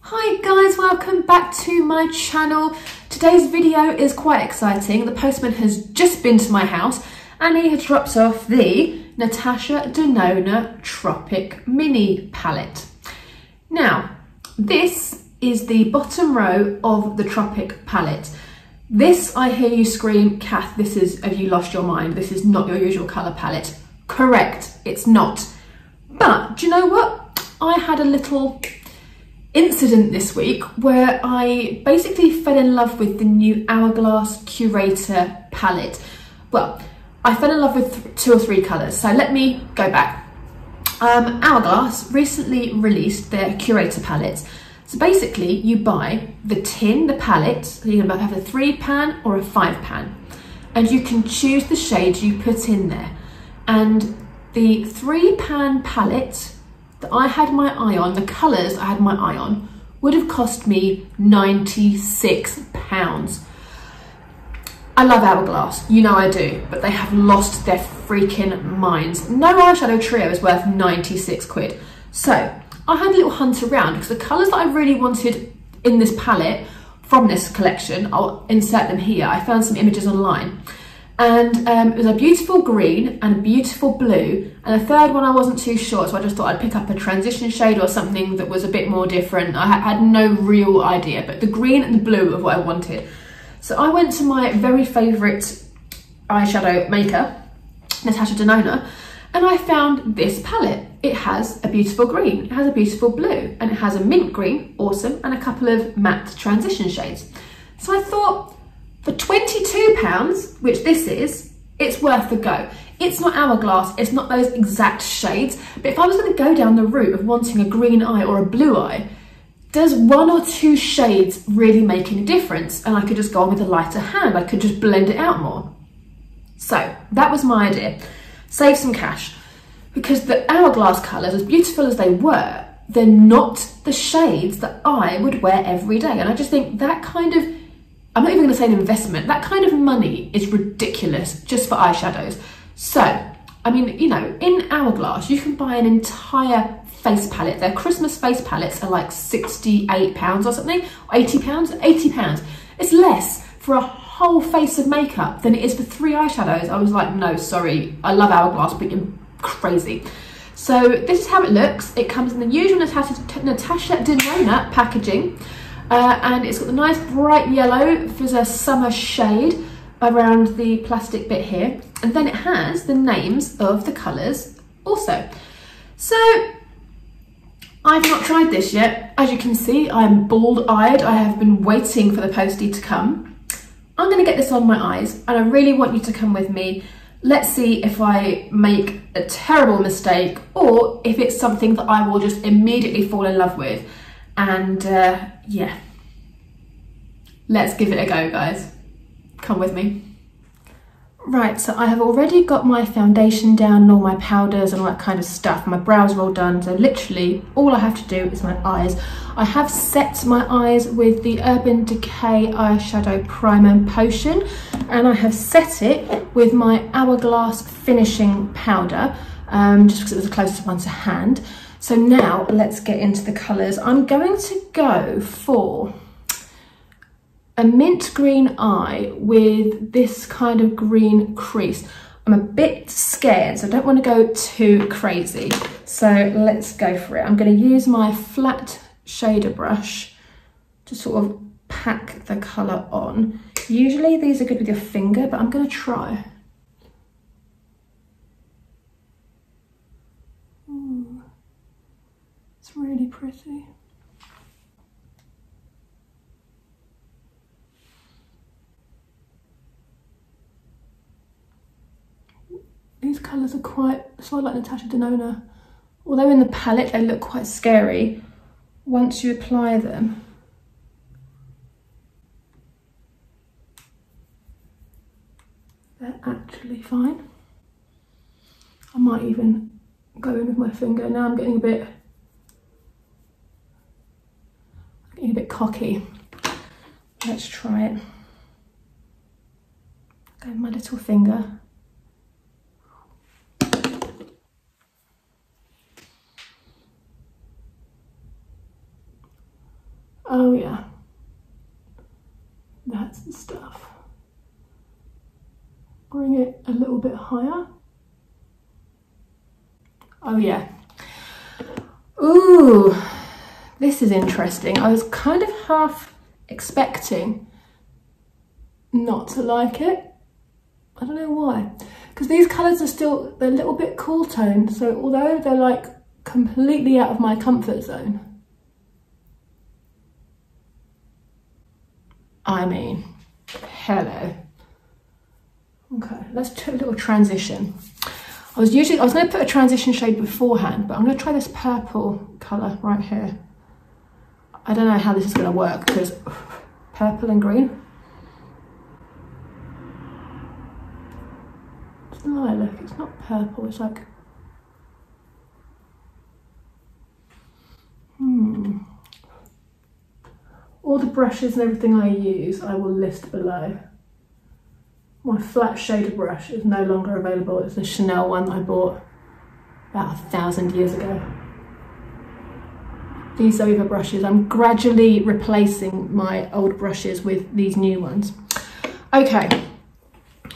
Hi guys, welcome back to my channel. Today's video is quite exciting. The postman has just been to my house and he has dropped off the Natasha Denona Tropic Mini palette. Now, this is the bottom row of the Tropic palette. This, I hear you scream, Cath, this is, have you lost your mind? This is not your usual colour palette. Correct, it's not. But do you know what? I had a little incident this week where I basically fell in love with the new Hourglass Curator palette. Well, I fell in love with two or three colours, so let me go back. Um, Hourglass recently released their Curator palettes. So basically, you buy the tin, the palette, so you can have a three pan or a five pan, and you can choose the shades you put in there. And the three pan palette that I had my eye on, the colours I had my eye on, would have cost me £96. I love Hourglass, you know I do, but they have lost their freaking minds. No eyeshadow trio is worth 96 quid. So I had a little hunt around because the colours that I really wanted in this palette from this collection, I'll insert them here, I found some images online and um, it was a beautiful green and a beautiful blue. And the third one I wasn't too sure so I just thought I'd pick up a transition shade or something that was a bit more different. I had no real idea but the green and the blue of what I wanted. So I went to my very favourite eyeshadow maker Natasha Denona and I found this palette. It has a beautiful green it has a beautiful blue and it has a mint green awesome and a couple of matte transition shades. So I thought for £22, which this is, it's worth the go. It's not hourglass, it's not those exact shades, but if I was gonna go down the route of wanting a green eye or a blue eye, does one or two shades really make any difference? And I could just go on with a lighter hand, I could just blend it out more. So that was my idea. Save some cash. Because the hourglass colours, as beautiful as they were, they're not the shades that I would wear every day. And I just think that kind of I'm not even going to say an investment. That kind of money is ridiculous just for eyeshadows. So, I mean, you know, in Hourglass, you can buy an entire face palette. Their Christmas face palettes are like 68 pounds or something, 80 pounds, 80 pounds. It's less for a whole face of makeup than it is for three eyeshadows. I was like, no, sorry, I love Hourglass, but you're crazy. So this is how it looks. It comes in the usual Natasha, Natasha Denona packaging. Uh, and it's got the nice bright yellow for a summer shade around the plastic bit here. And then it has the names of the colours also. So I've not tried this yet. As you can see, I'm bald-eyed. I have been waiting for the postie to come. I'm gonna get this on my eyes and I really want you to come with me. Let's see if I make a terrible mistake or if it's something that I will just immediately fall in love with and uh, yeah, let's give it a go, guys. Come with me. Right, so I have already got my foundation down and all my powders and all that kind of stuff. My brows are all done, so literally all I have to do is my eyes. I have set my eyes with the Urban Decay Eyeshadow Primer Potion, and I have set it with my Hourglass Finishing Powder, um, just because it was the closest one to hand. So now let's get into the colours. I'm going to go for a mint green eye with this kind of green crease. I'm a bit scared, so I don't want to go too crazy. So let's go for it. I'm going to use my flat shader brush to sort of pack the colour on. Usually these are good with your finger, but I'm going to try. It's really pretty. These colours are quite, sort of like Natasha Denona. Although in the palette they look quite scary, once you apply them, they're actually fine. I might even go in with my finger. Now I'm getting a bit getting a bit cocky. Let's try it. Go my little finger. Oh yeah. That's the stuff. Bring it a little bit higher. Oh yeah. Ooh, this is interesting. I was kind of half expecting not to like it. I don't know why. Because these colours are still, they're a little bit cool toned. So although they're like completely out of my comfort zone, I mean, hello. Okay, let's do a little transition. I was usually, I was gonna put a transition shade beforehand, but I'm gonna try this purple color right here. I don't know how this is gonna work because purple and green. It's lilac, it's not purple, it's like, hmm. All the brushes and everything I use, I will list below. My flat shader brush is no longer available. It's a Chanel one I bought about a thousand years ago. These Zoeva brushes, I'm gradually replacing my old brushes with these new ones. Okay,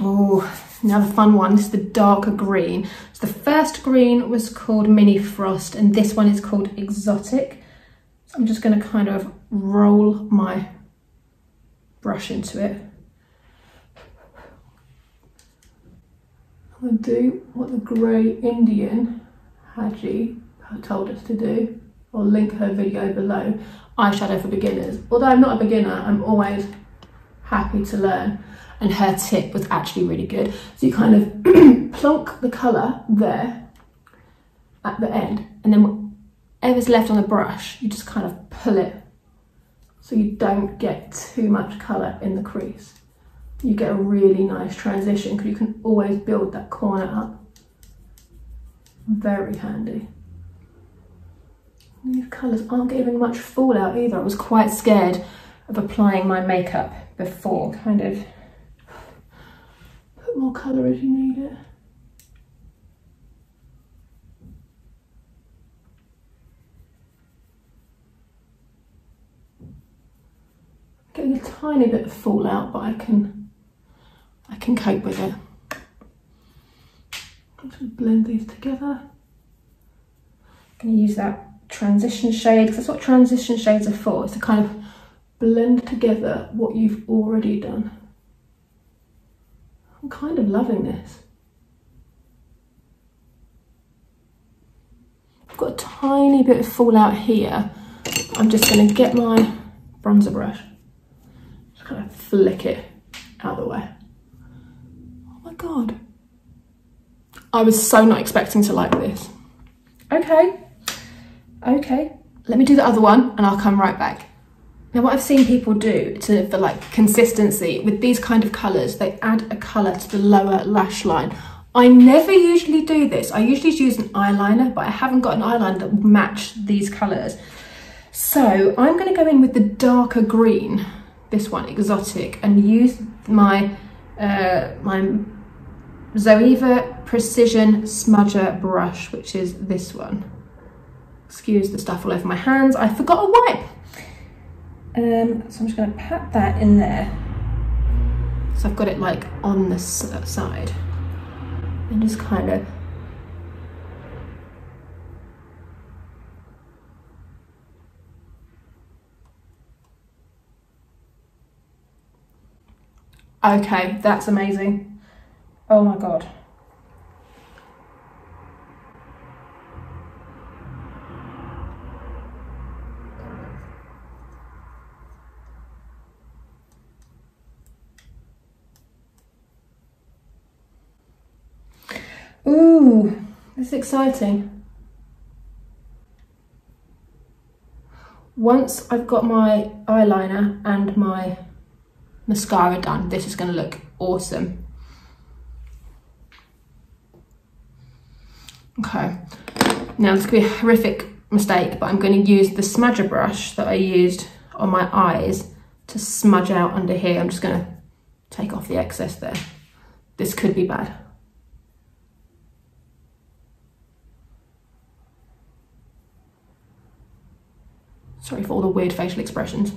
oh, now the fun one, this is the darker green. So the first green was called Mini Frost and this one is called Exotic. I'm just going to kind of roll my brush into it. I'm to do what the grey Indian Haji told us to do. I'll link her video below. Eyeshadow for beginners. Although I'm not a beginner, I'm always happy to learn. And her tip was actually really good. So you kind of plonk the colour there at the end and then whatever's left on the brush, you just kind of pull it so you don't get too much colour in the crease. You get a really nice transition because you can always build that corner up. Very handy. These colours aren't giving much fallout either. I was quite scared of applying my makeup before, kind of put more colour as you need it. Getting a tiny bit of fallout, but I can I can cope with it. I'm just blend these together. I'm going to use that transition shade because that's what transition shades are for. It's to kind of blend together what you've already done. I'm kind of loving this. I've got a tiny bit of fallout here. I'm just going to get my bronzer brush just kind of flick it out of the way. Oh my God. I was so not expecting to like this. Okay, okay. Let me do the other one and I'll come right back. Now what I've seen people do to for like consistency with these kind of colours, they add a colour to the lower lash line. I never usually do this. I usually use an eyeliner, but I haven't got an eyeliner that will match these colours. So I'm gonna go in with the darker green this one, Exotic, and use my, uh, my Zoeva Precision Smudger brush, which is this one. Excuse the stuff all over my hands. I forgot a wipe. Um, so I'm just gonna pat that in there. So I've got it like on the side. And just kind of Okay, that's amazing. Oh my God. Exciting. Once I've got my eyeliner and my mascara done. This is going to look awesome. Okay, now this could be a horrific mistake, but I'm going to use the smudger brush that I used on my eyes to smudge out under here. I'm just going to take off the excess there. This could be bad. for all the weird facial expressions.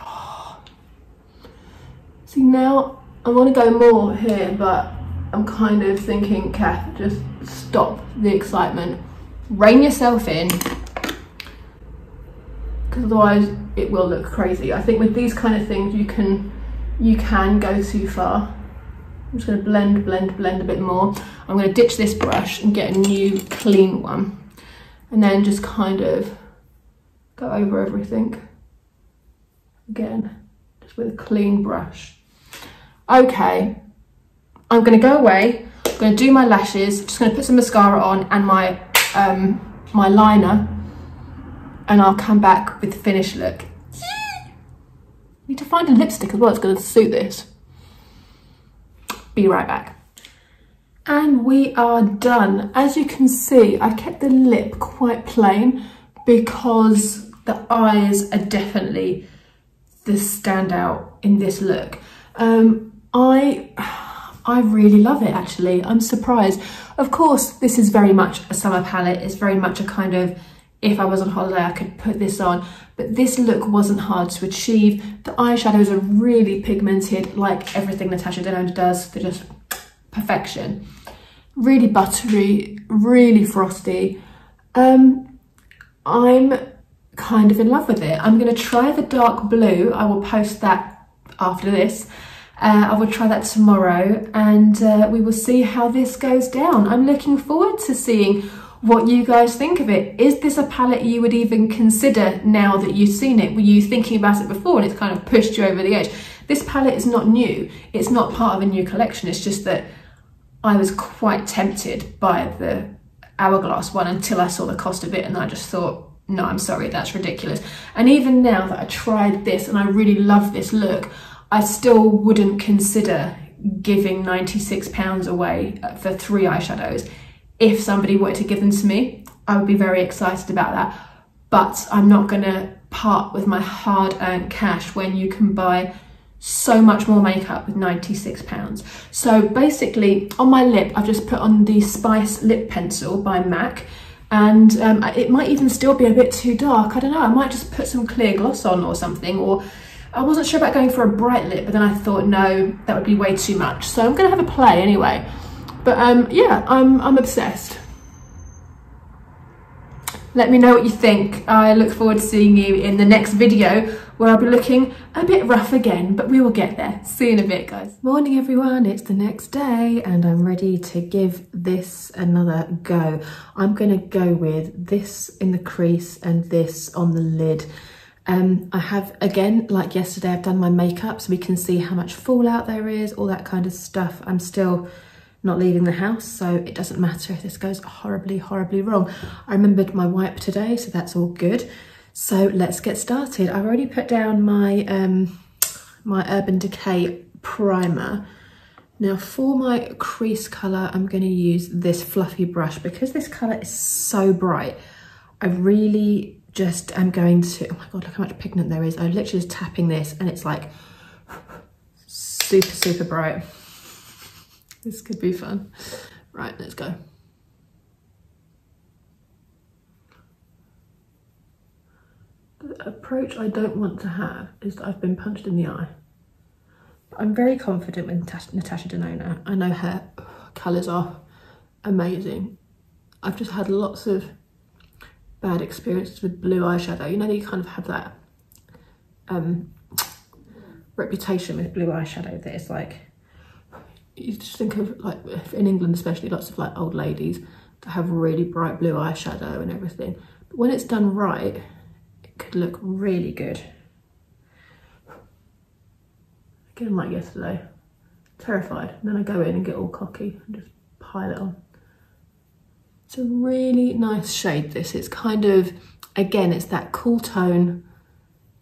Oh. See now I want to go more here but I'm kind of thinking Cath just stop the excitement rein yourself in because otherwise it will look crazy I think with these kind of things you can you can go too far I'm just to blend, blend, blend a bit more. I'm to ditch this brush and get a new clean one. And then just kind of go over everything. Again, just with a clean brush. Okay, I'm to go away. I'm to do my lashes. Just to put some mascara on and my um, my liner. And I'll come back with the finished look. Need to find a lipstick as well. It's to suit this. Be right back. And we are done. As you can see, I kept the lip quite plain because the eyes are definitely the standout in this look. Um, I, I really love it actually. I'm surprised. Of course, this is very much a summer palette. It's very much a kind of, if I was on holiday, I could put this on. But this look wasn't hard to achieve. The eyeshadows are really pigmented, like everything Natasha Denona does. They're just perfection. Really buttery, really frosty. Um, I'm kind of in love with it. I'm going to try the dark blue. I will post that after this. Uh, I will try that tomorrow and uh, we will see how this goes down. I'm looking forward to seeing what you guys think of it. Is this a palette you would even consider now that you've seen it? Were you thinking about it before and it's kind of pushed you over the edge? This palette is not new. It's not part of a new collection. It's just that I was quite tempted by the Hourglass one until I saw the cost of it and I just thought, no, I'm sorry, that's ridiculous. And even now that I tried this and I really love this look, I still wouldn't consider giving £96 away for three eyeshadows if somebody were to give them to me, I would be very excited about that. But I'm not going to part with my hard earned cash when you can buy so much more makeup with 96 pounds. So basically on my lip, I've just put on the Spice Lip Pencil by MAC and um, it might even still be a bit too dark. I don't know, I might just put some clear gloss on or something or I wasn't sure about going for a bright lip, but then I thought, no, that would be way too much. So I'm gonna have a play anyway. But um, yeah, I'm, I'm obsessed. Let me know what you think. I look forward to seeing you in the next video where I'll be looking a bit rough again, but we will get there. See you in a bit, guys. Morning, everyone. It's the next day and I'm ready to give this another go. I'm going to go with this in the crease and this on the lid. Um, I have, again, like yesterday, I've done my makeup so we can see how much fallout there is, all that kind of stuff. I'm still not leaving the house, so it doesn't matter if this goes horribly, horribly wrong. I remembered my wipe today, so that's all good. So let's get started. I've already put down my, um, my Urban Decay primer. Now for my crease colour, I'm going to use this fluffy brush because this colour is so bright. I really just am going to, oh my God, look how much pigment there is. I'm literally just tapping this and it's like super, super bright. This could be fun. Right, let's go. The approach I don't want to have is that I've been punched in the eye. But I'm very confident with Natasha, Natasha Denona. I know her colours are amazing. I've just had lots of bad experiences with blue eyeshadow. You know, you kind of have that um, reputation with blue eyeshadow that it's like you just think of like in England especially lots of like old ladies that have really bright blue eyeshadow and everything. But when it's done right it could look really good. Again like yesterday terrified. And then I go in and get all cocky and just pile it on. It's a really nice shade this. It's kind of again it's that cool tone.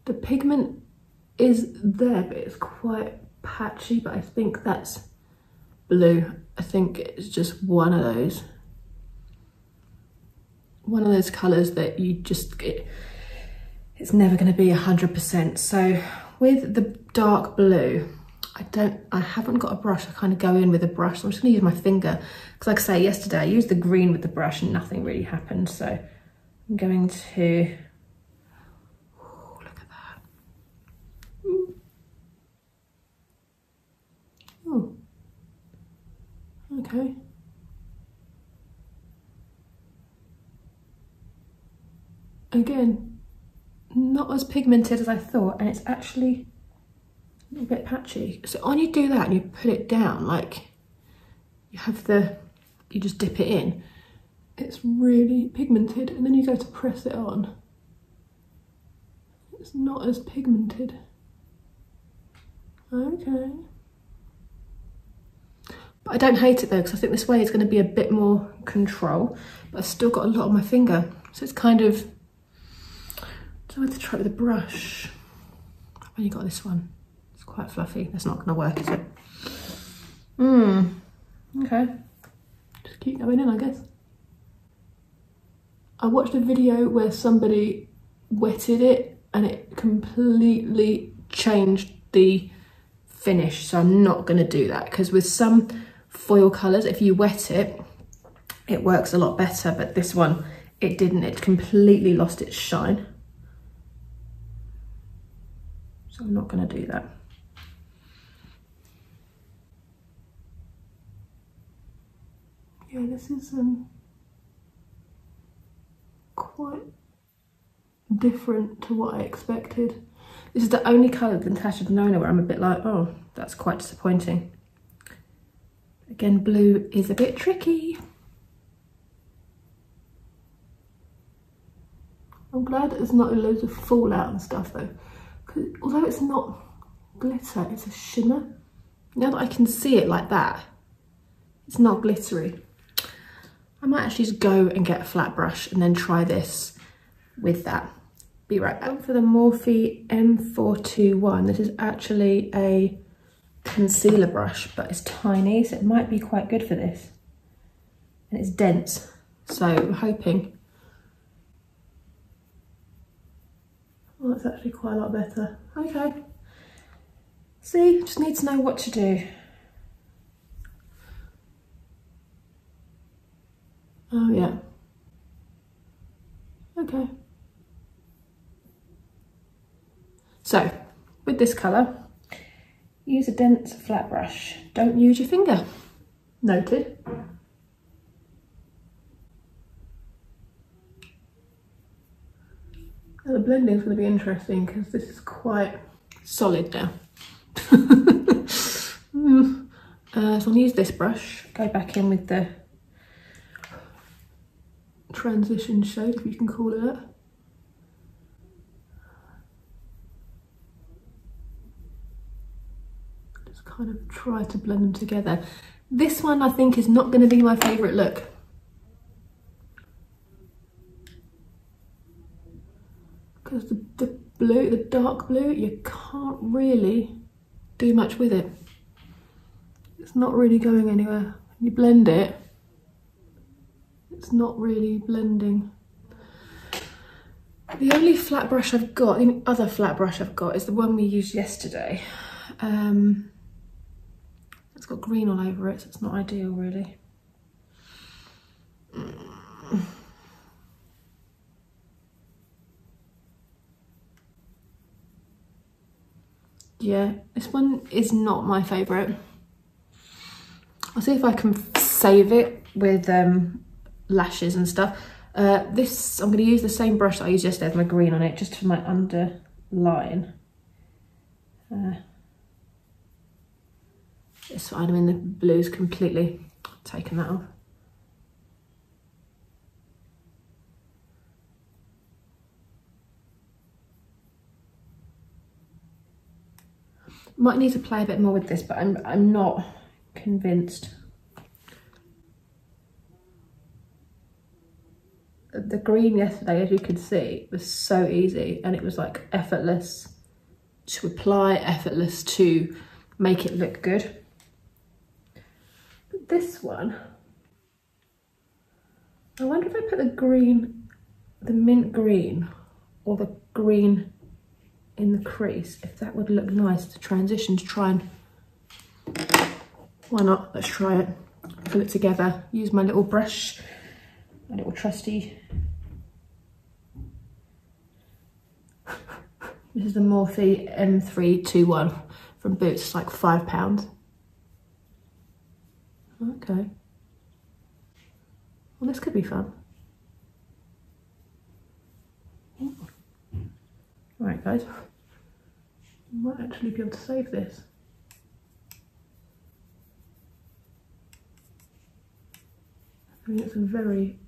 The pigment is there but it's quite patchy but I think that's blue. I think it's just one of those. One of those colours that you just, it, it's never going to be 100%. So with the dark blue, I don't, I haven't got a brush. I kind of go in with a brush. So I'm just going to use my finger. Because like I say, yesterday I used the green with the brush and nothing really happened. So I'm going to Okay. Again, not as pigmented as I thought, and it's actually a little bit patchy. So when you do that and you put it down, like you have the, you just dip it in, it's really pigmented, and then you go to press it on. It's not as pigmented. Okay. But I don't hate it though, because I think this way going to be a bit more control, but I've still got a lot on my finger. So it's kind of, so I have to try with a brush. Oh, I've only got this one. It's quite fluffy. That's not going to work, is it? Mmm. Okay. Just keep going in, I guess. I watched a video where somebody wetted it and it completely changed the finish. So I'm not going to do that because with some foil colours, if you wet it, it works a lot better. But this one, it didn't. It completely lost its shine. So I'm not going to do that. Yeah, this is um, quite different to what I expected. This is the only colour than Natasha Denona where I'm a bit like, oh, that's quite disappointing. Again, blue is a bit tricky. I'm glad there's not loads of fallout and stuff though. Although it's not glitter, it's a shimmer. Now that I can see it like that, it's not glittery. I might actually just go and get a flat brush and then try this with that. Be right back. For the Morphe M421, this is actually a concealer brush, but it's tiny, so it might be quite good for this. And it's dense, so I'm hoping. Oh, that's actually quite a lot better. Okay. See, just need to know what to do. Oh yeah. Okay. So, with this colour, use a dense flat brush. Don't use your finger. Noted. Now the blending is going to be interesting because this is quite solid now. uh, so to use this brush, go back in with the transition shade, if you can call it that. Just kind of try to blend them together. This one I think is not going to be my favourite look. Because the, the blue, the dark blue, you can't really do much with it. It's not really going anywhere. You blend it, it's not really blending. The only flat brush I've got, the other flat brush I've got is the one we used yesterday. Um, it's got green all over it, so it's not ideal really. Yeah, this one is not my favourite. I'll see if I can save it with um, lashes and stuff. Uh, this, I'm going to use the same brush that I used yesterday with my green on it, just for my underline. Uh, it's fine, I mean the blue's completely taken that off. Might need to play a bit more with this, but I'm, I'm not convinced. the green yesterday, as you can see, was so easy and it was like effortless to apply, effortless to make it look good. This one, I wonder if I put the green, the mint green or the green in the crease, if that would look nice to transition to try and, why not, let's try it. Pull it together, use my little brush my little trusty. this is the Morphe M321 from Boots, like five pounds. Okay. Well, this could be fun. Right, guys. Might actually be able to save this. I mean, it's a very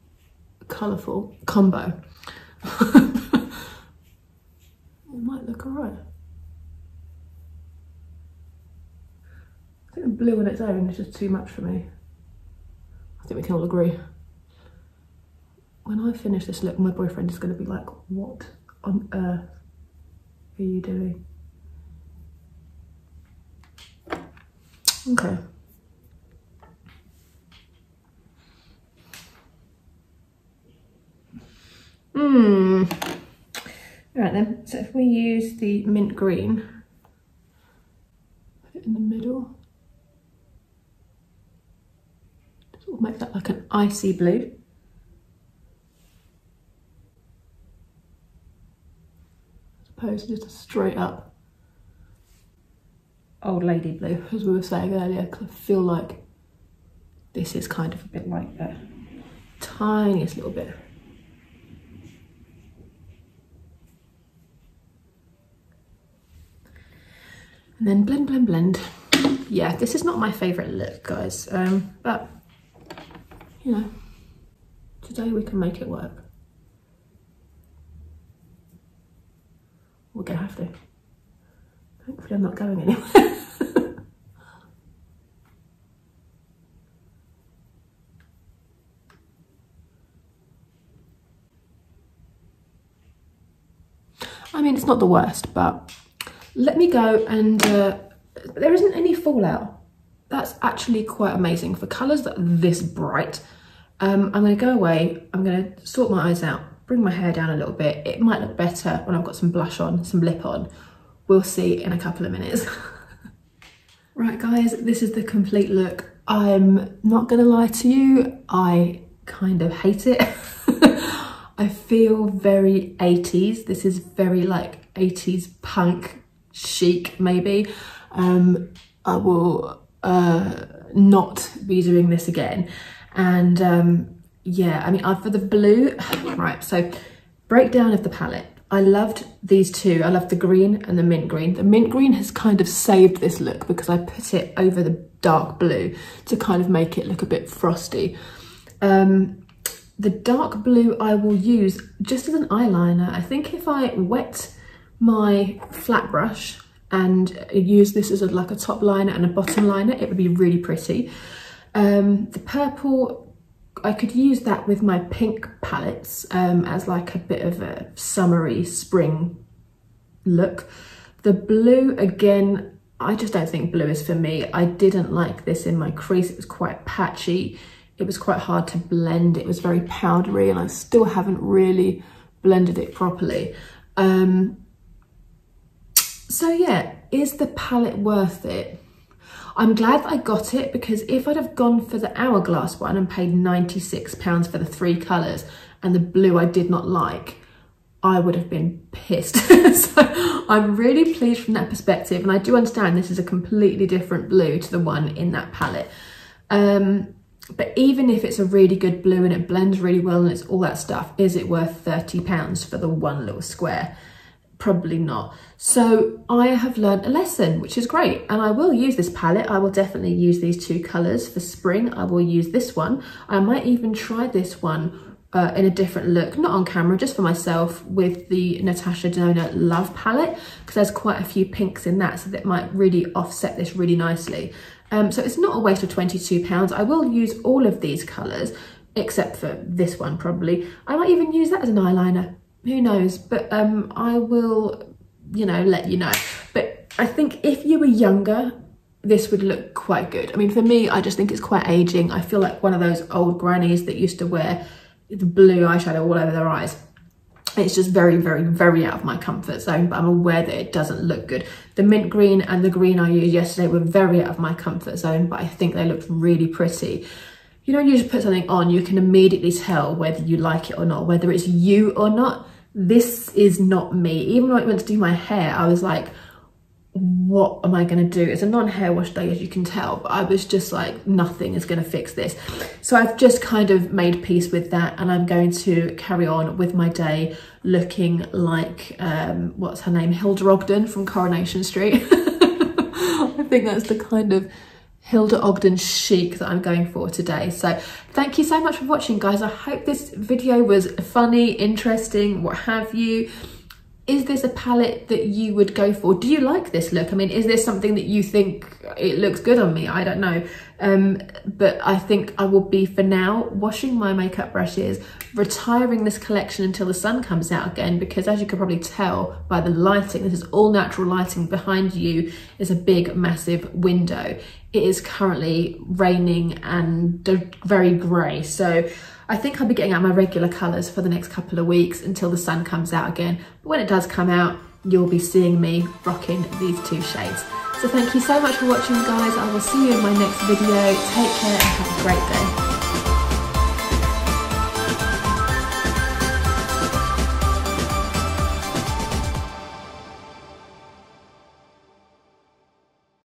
colourful combo. it might look alright. I think the blue on its own is just too much for me. I think we can all agree. When I finish this look, my boyfriend is going to be like, what on earth are you doing? Okay. Hmm. Right then, so if we use the mint green, put it in the middle. Of make that like an icy blue. As opposed to just a straight up old lady blue, as we were saying earlier, because I feel like this is kind of a bit like that. Tiniest little bit. And then blend, blend, blend. Yeah, this is not my favourite look, guys. Um, but, you know, today we can make it work. We're to have to. Hopefully I'm not going anywhere. I mean, it's not the worst, but let me go and uh, there isn't any fallout. That's actually quite amazing. For colours that are this bright, um, I'm going to go away, I'm going to sort my eyes out, bring my hair down a little bit. It might look better when I've got some blush on, some lip on. We'll see in a couple of minutes. right guys, this is the complete look. I'm not going to lie to you, I kind of hate it. I feel very 80s. This is very like 80s punk chic maybe. Um, I will uh, not be doing this again. And um, yeah, I mean, for the blue, right, so breakdown of the palette. I loved these two. I loved the green and the mint green. The mint green has kind of saved this look because I put it over the dark blue to kind of make it look a bit frosty. Um, the dark blue I will use just as an eyeliner. I think if I wet my flat brush and use this as a, like a top liner and a bottom liner, it would be really pretty. Um, the purple, I could use that with my pink palettes um, as like a bit of a summery spring look. The blue, again, I just don't think blue is for me. I didn't like this in my crease. It was quite patchy. It was quite hard to blend. It was very powdery and I still haven't really blended it properly. Um, so yeah, is the palette worth it? I'm glad that I got it because if I'd have gone for the Hourglass one and paid £96 for the three colours and the blue I did not like, I would have been pissed. so I'm really pleased from that perspective and I do understand this is a completely different blue to the one in that palette. Um, but even if it's a really good blue and it blends really well and it's all that stuff, is it worth £30 for the one little square? Probably not. So I have learned a lesson, which is great. And I will use this palette. I will definitely use these two colors for spring. I will use this one. I might even try this one uh, in a different look, not on camera, just for myself with the Natasha Denona Love palette, because there's quite a few pinks in that, so that might really offset this really nicely. Um, so it's not a waste of 22 pounds. I will use all of these colors, except for this one probably. I might even use that as an eyeliner who knows? But um, I will, you know, let you know. But I think if you were younger, this would look quite good. I mean, for me, I just think it's quite aging. I feel like one of those old grannies that used to wear the blue eyeshadow all over their eyes. It's just very, very, very out of my comfort zone, but I'm aware that it doesn't look good. The mint green and the green I used yesterday were very out of my comfort zone, but I think they looked really pretty. You know, you just put something on, you can immediately tell whether you like it or not, whether it's you or not. This is not me. Even when I went to do my hair, I was like, what am I going to do? It's a non-hair wash day, as you can tell, but I was just like, nothing is going to fix this. So I've just kind of made peace with that and I'm going to carry on with my day looking like, um, what's her name? Hilda Ogden from Coronation Street. I think that's the kind of Hilda Ogden chic that I'm going for today. So thank you so much for watching guys. I hope this video was funny, interesting, what have you is this a palette that you would go for? Do you like this look? I mean, is this something that you think it looks good on me? I don't know. Um, but I think I will be, for now, washing my makeup brushes, retiring this collection until the sun comes out again, because as you can probably tell by the lighting, this is all natural lighting. Behind you is a big, massive window. It is currently raining and very grey. So I think I'll be getting out my regular colours for the next couple of weeks until the sun comes out again. But when it does come out, you'll be seeing me rocking these two shades. So thank you so much for watching guys. I will see you in my next video. Take care and have a great day.